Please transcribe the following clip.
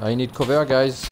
I need cover, guys.